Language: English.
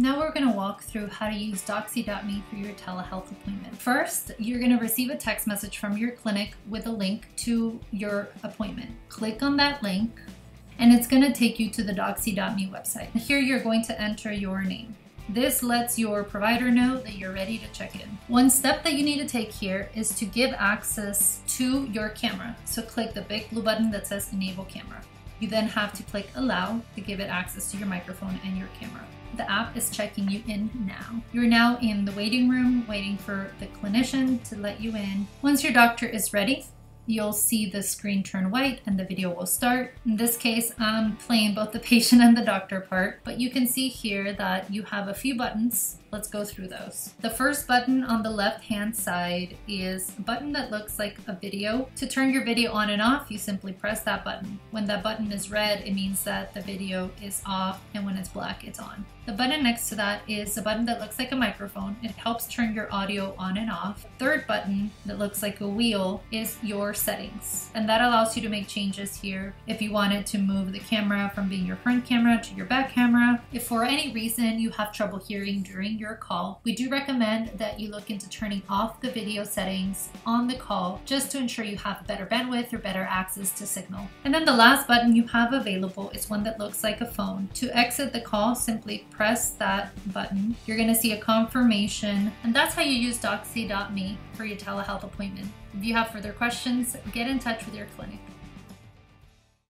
Now we're going to walk through how to use Doxy.me for your telehealth appointment. First, you're going to receive a text message from your clinic with a link to your appointment. Click on that link and it's going to take you to the Doxy.me website. Here you're going to enter your name. This lets your provider know that you're ready to check in. One step that you need to take here is to give access to your camera. So click the big blue button that says enable camera. You then have to click allow to give it access to your microphone and your camera. The app is checking you in now. You're now in the waiting room waiting for the clinician to let you in. Once your doctor is ready, you'll see the screen turn white and the video will start. In this case, I'm playing both the patient and the doctor part, but you can see here that you have a few buttons Let's go through those. The first button on the left hand side is a button that looks like a video. To turn your video on and off, you simply press that button. When that button is red, it means that the video is off, and when it's black, it's on. The button next to that is a button that looks like a microphone. It helps turn your audio on and off. Third button that looks like a wheel is your settings. And that allows you to make changes here if you wanted to move the camera from being your front camera to your back camera. If for any reason you have trouble hearing during your call, we do recommend that you look into turning off the video settings on the call just to ensure you have better bandwidth or better access to signal. And then the last button you have available is one that looks like a phone. To exit the call, simply press that button. You're going to see a confirmation, and that's how you use Doxy.me for your telehealth appointment. If you have further questions, get in touch with your clinic.